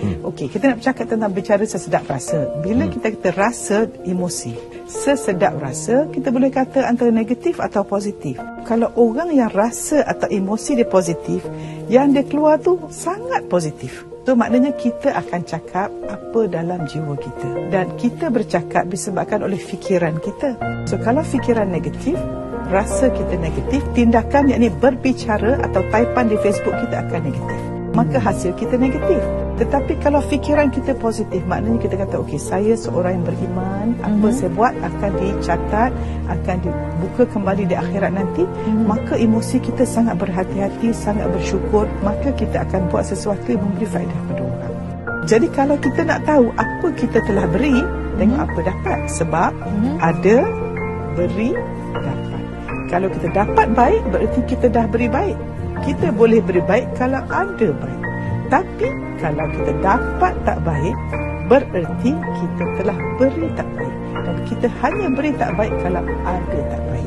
Hmm. Okey, kita nak bercakap tentang bicara sesedap rasa. Bila hmm. kita kita rasa emosi, sesedap rasa, kita boleh kata antara negatif atau positif. Kalau orang yang rasa atau emosi dia positif, yang dia keluar tu sangat positif. Tu maknanya kita akan cakap apa dalam jiwa kita. Dan kita bercakap disebabkan oleh fikiran kita. So kalau fikiran negatif, rasa kita negatif, tindakan yakni berbicara atau taipan di Facebook kita akan negatif. Maka hasil kita negatif. Tetapi kalau fikiran kita positif, maknanya kita kata, okey, saya seorang yang beriman, apa mm-hmm. saya buat akan dicatat, akan dibuka kembali di akhirat nanti, mm-hmm. maka emosi kita sangat berhati-hati, sangat bersyukur, maka kita akan buat sesuatu yang memberi faedah kepada orang. Jadi kalau kita nak tahu apa kita telah beri, mm-hmm. tengok apa dapat. Sebab mm-hmm. ada beri, dapat. Kalau kita dapat baik, berarti kita dah beri baik. Kita boleh beri baik kalau ada baik. Tapi kalau kita dapat tak baik, bererti kita telah beri tak baik. Dan kita hanya beri tak baik kalau ada tak baik.